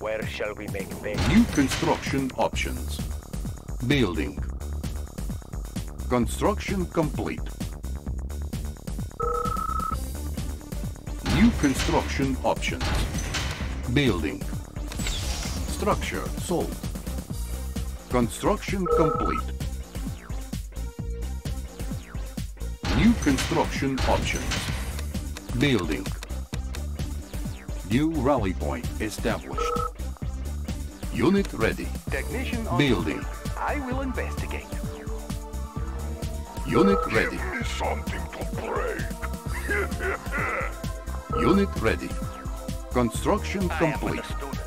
Where shall we make base? New construction options. Building. Construction complete. New construction options. Building. Structure sold. Construction complete. New construction options. Building. New rally point established. Unit ready. Technician on Building. I will investigate. Unit ready. Give me something to break. Unit ready. Construction I am but complete.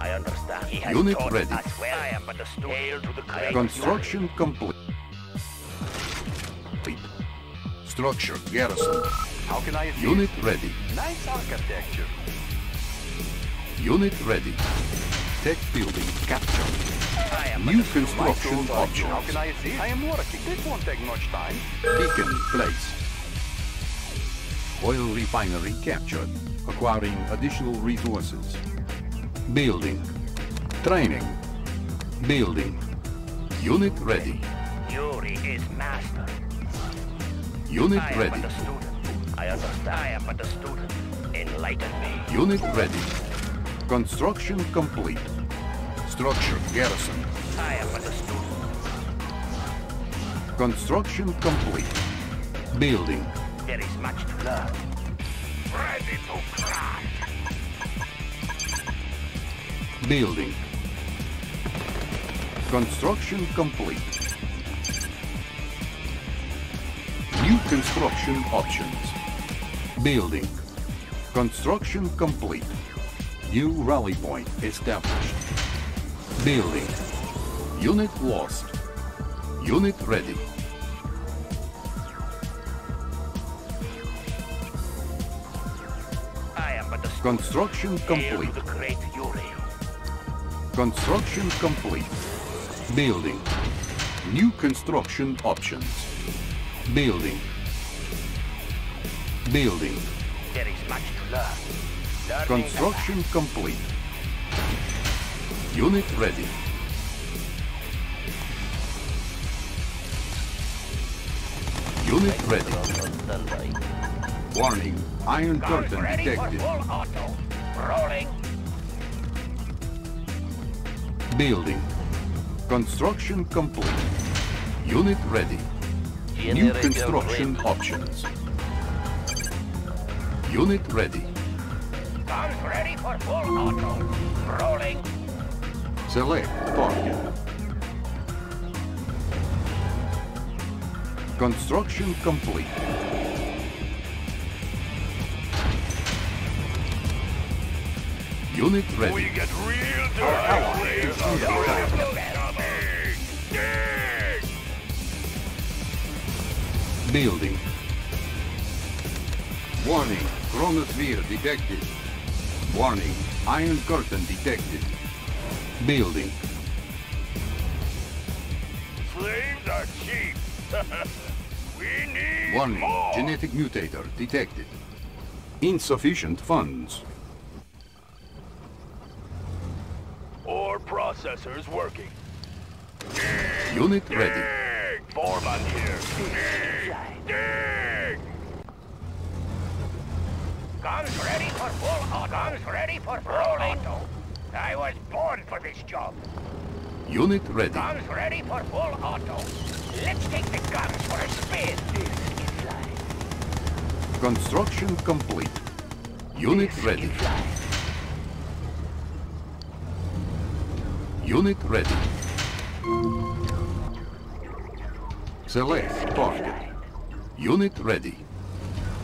I understand. Unit ready. well. I am but a. Hail to the great Construction complete. Structure garrison. How can I? Unit ready. Nice architecture. Unit ready. Tech building captured. I am New but a student. construction My soul loves you. options. How can I assist? I am working. This won't take much time. Beacon placed. Oil refinery captured. Acquiring additional resources. Building. Training. Building. Unit ready. Yuri is master. Unit I am ready. but a student. I understand. I am but a student. Enlighten me. Unit ready. Construction complete. Structure garrison. I am but a student. Construction complete. Building. There is much to learn. Ready to crash. Building. Construction complete. New construction options. Building. Construction complete. New rally point established. Building. Unit lost. Unit ready. I am but a. Construction complete. the great Yuri. Construction complete. Building. New construction options. Building. Building. There is much to learn. Learning Construction complete. Unit ready. Unit ready. Warning. Iron curtain detected. Rolling. Building. Construction complete. Unit ready. New construction options. Unit ready. Guns ready for full auto. Rolling. Select target. Construction complete. Unit We ready. get real dirty. Dig! Dig! Building. Warning. Chronosphere detected. Warning. Iron curtain detected. Building. Slaves are cheap. we need Warning. more. Genetic mutator detected. Insufficient funds. Ore processors working. Unit ready. Dig! Foreman here. Dig! Dig! Guns ready for full auto. Guns ready for rolling. I was born for this job. Unit ready. Guns ready for full auto. Let's take the guns for a spin. Construction complete. Unit ready. Unit ready. Select target. Unit ready.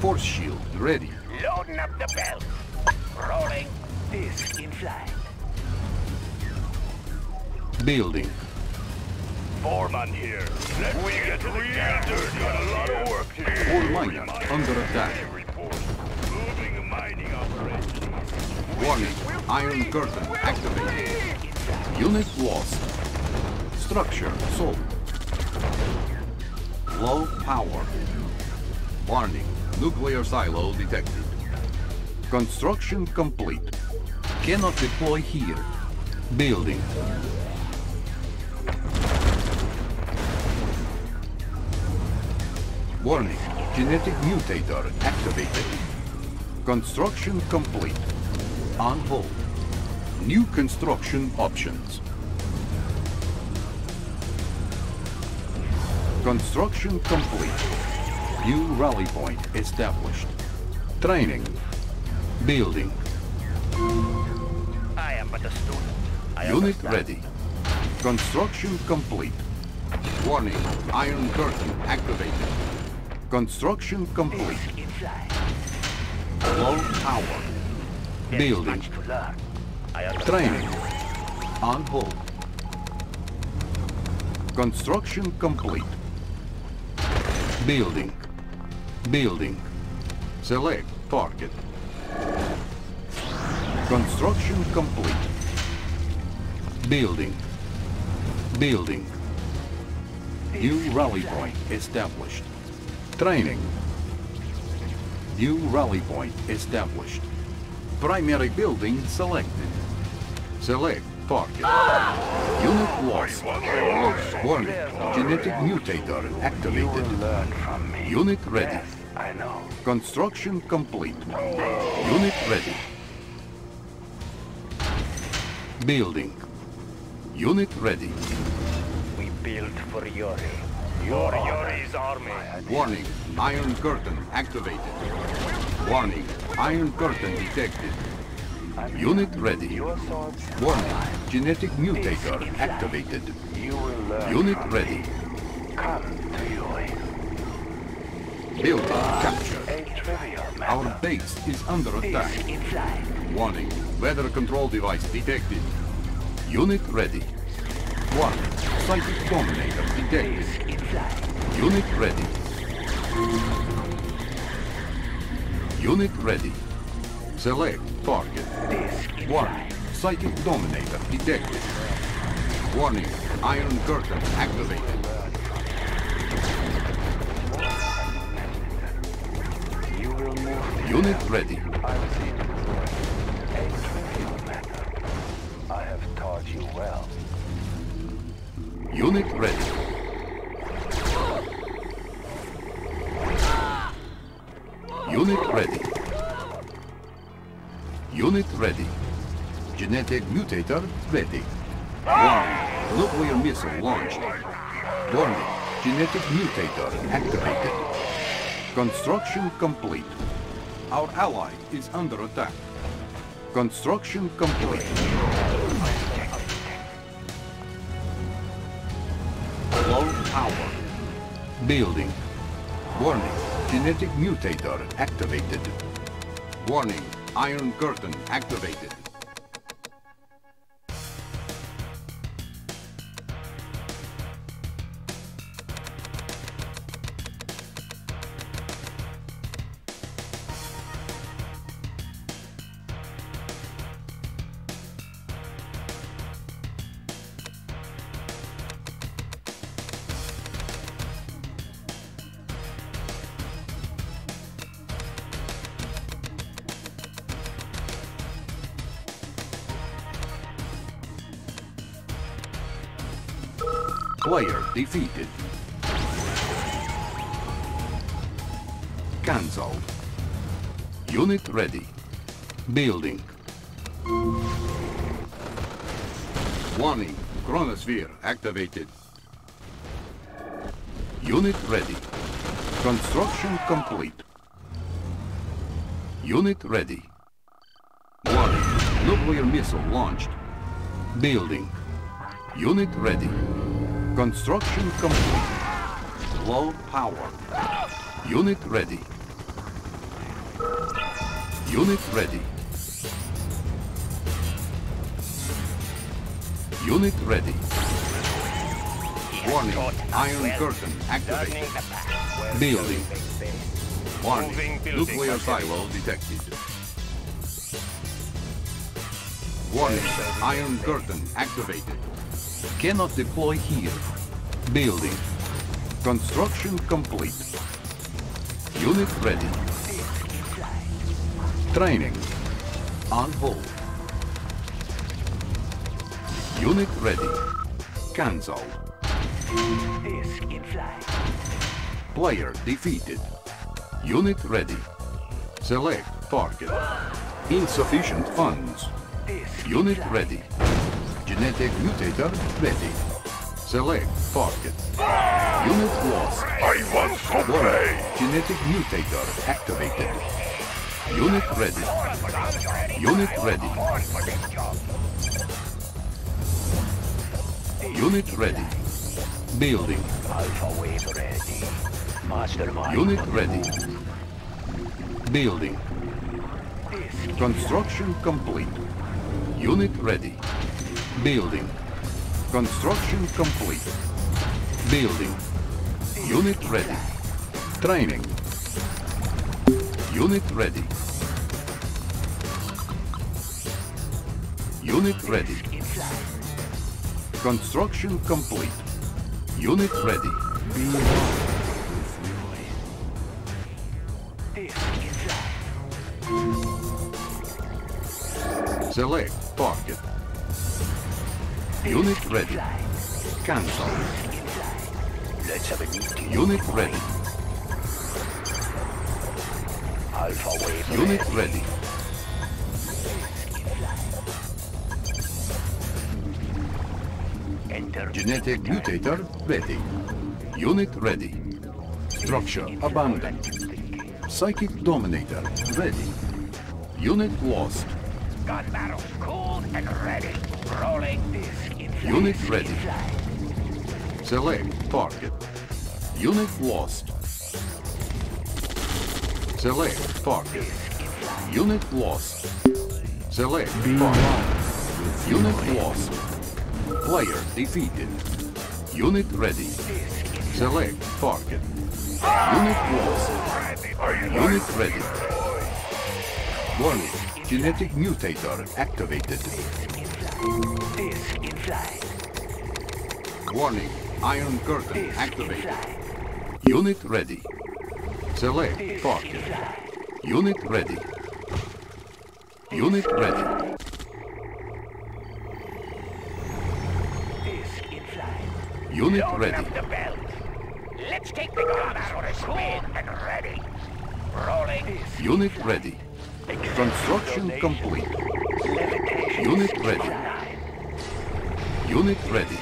Force shield ready. Loading up the belt. Rolling. Disc in flight. Building. Foreman here. Let's we get dirty. Got a lot of work to do. All miners under attack. Moving mining operation. Warning. Iron curtain activated. Unit lost. Structure sold. Low power. Warning, nuclear silo detected. Construction complete. Cannot deploy here. Building. Warning, genetic mutator activated. Construction complete. On hold. New construction options. Construction complete. New rally point established. Training. Building. I am but a student. I Unit understand. ready. Construction complete. Warning, Iron Curtain activated. Construction complete. Low power. There Building. much to learn. I. Training. On hold. Construction complete. Building. Building. Select target. Construction complete. Building. Building. New rally point established. Training. New rally point established. Primary building selected. Select target. Unit lost. Warning. Genetic mutator activated. learn from me. Unit ready. I know. Construction complete. Unit ready. Building. Unit ready. We built for Yuri. You're Yuri's army. Warning. Iron curtain activated. Warning. Iron curtain detected. Unit ready. Warning. Genetic mutator activated. Unit ready. Building captured. Our base is under attack. Warning. Weather control device detected. Unit ready. Warning. Psychic dominator detected. Unit ready. Unit ready. Select target. Warning. Psychic dominator detected. Warning. Iron curtain activated. Unit ready. I have taught you well. Unit ready. Unit ready. Unit ready. Genetic mutator ready. Warning. Nuclear missile launched. Warning. Genetic mutator activated. Construction complete. Our ally is under attack. Construction complete. Low power. Building. Warning. Genetic mutator activated. Warning. Iron curtain activated. Player defeated. Cancelled. Unit ready. Building. Warning. Chronosphere activated. Unit ready. Construction complete. Unit ready. Warning. Nuclear missile launched. Building. Unit ready. Construction complete. Low power. Unit ready. Unit ready. Unit ready. Warning. Iron well. curtain activated. Building. Warning. Moving building Nuclear silo detected. Warning. Iron curtain activated. Cannot deploy here. Building. Construction complete. Unit ready. Training. On hold. Unit ready. Cancel. Disc in flight. Player defeated. Unit ready. Select target. Insufficient funds. Disc Unit ready. Genetic mutator ready. Select target. Unit lost. I want to play. Genetic mutator activated. Unit ready. Unit ready. on for this job. Unit ready. Building. Alpha wave ready. Mastermind. Unit ready. Building. Construction complete. Unit ready. Building. Construction complete. Building. Unit ready. Training. Unit ready. Unit ready. Construction complete. Unit ready. Select target. Unit ready. Cancel. Let's have a meeting. Unit ready. Alpha wave Unit ready. Enter. Genetic mutator ready. Unit ready. Structure abandoned. Psychic dominator ready. Unit lost. Gun barrels cooled and ready. Rolling flight. Unit ready. Select target. Unit lost. Select target. Unit lost. Select target. Unit lost. Player defeated. Unit ready. Select target. Unit lost. Unit ready. Warning. Genetic mutator activated. Disc in flight. Warning. Iron curtain Disc activated. flight. Unit ready. Select Disc target. Unit ready. Unit ready. Disc in flight. Unit Loading ready. up the belt. Let's take the gun for a spin and ready. Rolling. Unit ready. Construction complete. Unit ready. Unit ready.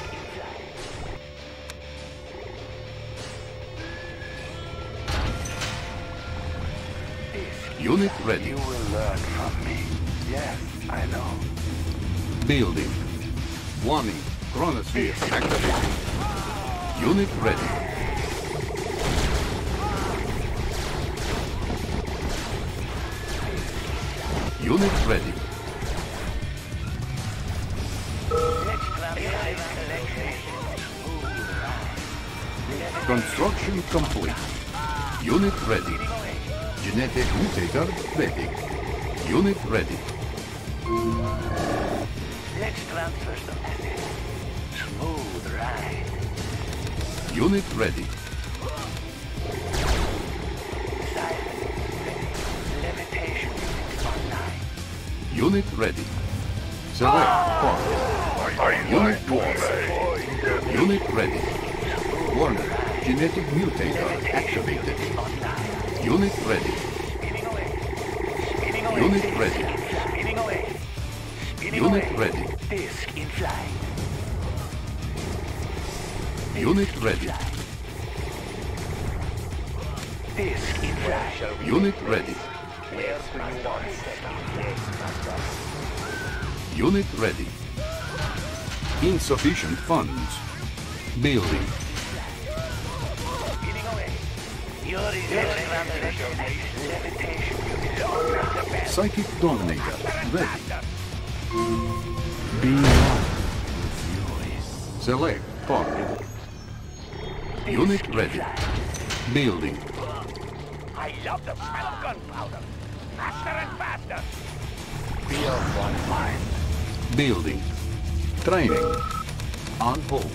Unit ready. You will learn from me. Yes, I know. Building. Warning. Chronosphere activated. Unit ready. Unit ready. Complete. Unit ready. Genetic mutator ready. Unit ready. Let's transfer some assets. Smooth ride. Unit ready. Levitation units online. Unit ready. Select target. I Unit like to lost. play. Unit ready. Warning. Genetic mutator activated. Unit ready. Unit ready. Unit ready. Disc in flight. Unit ready. Disc in flight. Unit ready. Unit ready. Insufficient funds. Building. Psychic Dominator ready. Select target. Unit ready. Building. I love the smell of gunpowder. Faster and faster. Build one mind. Building. Training. on hold.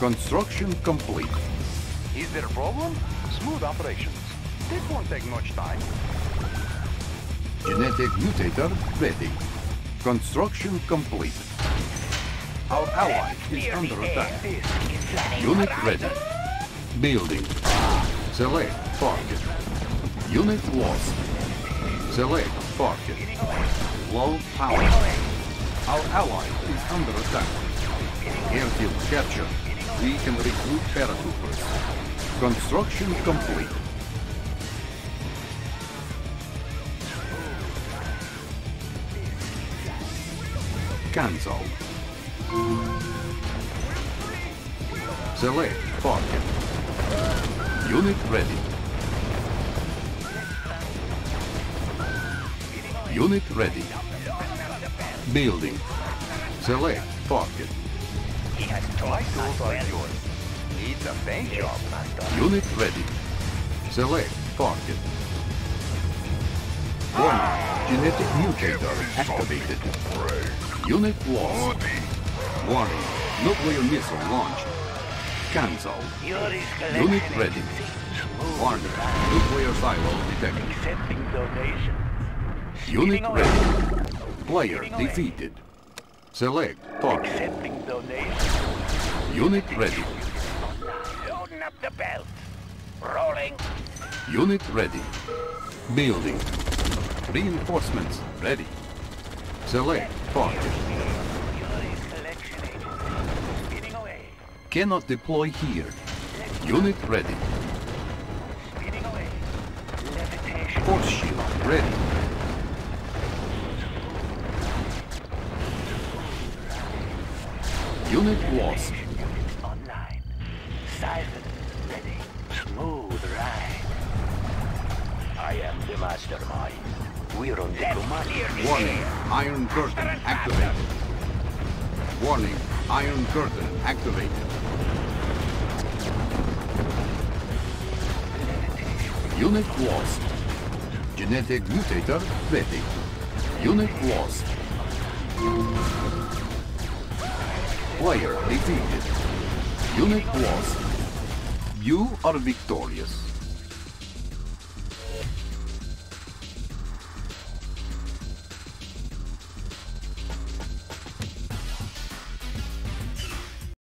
Construction complete. Is there a problem? Smooth operations. This won't take much time. Genetic mutator ready. Construction complete. Our ally is under attack. Unit ready. Building. Select target. Unit lost. Select target. Low power. Our ally is under attack. Airfield capture. We can recruit paratroopers. Construction complete. Cancel. Select target. Unit ready. Unit ready. Building. Select target. He a paint job. Master. Unit ready. Select target. Warning. Genetic mutator activated. Unit lost. Warning. Nuclear missile launched. Cancel. Unit ready. Warning. Nuclear silo detected. Unit ready. Player defeated. Select target. Accepting donation. Unit ready. Loading up the belt. Rolling. Unit ready. Building. Reinforcements ready. Select target. Yuri's collection agent. Speeding away. Cannot deploy here. Unit ready. Speeding away. Levitation. Force shield ready. Unit lost. Unit online. Siphon ready. Smooth ride. I am the mastermind. We're on the command. Warning. Iron curtain activated. Warning. Iron curtain activated. Unit lost. Genetic mutator ready. Unit lost. Player defeated. Unit lost. You are victorious.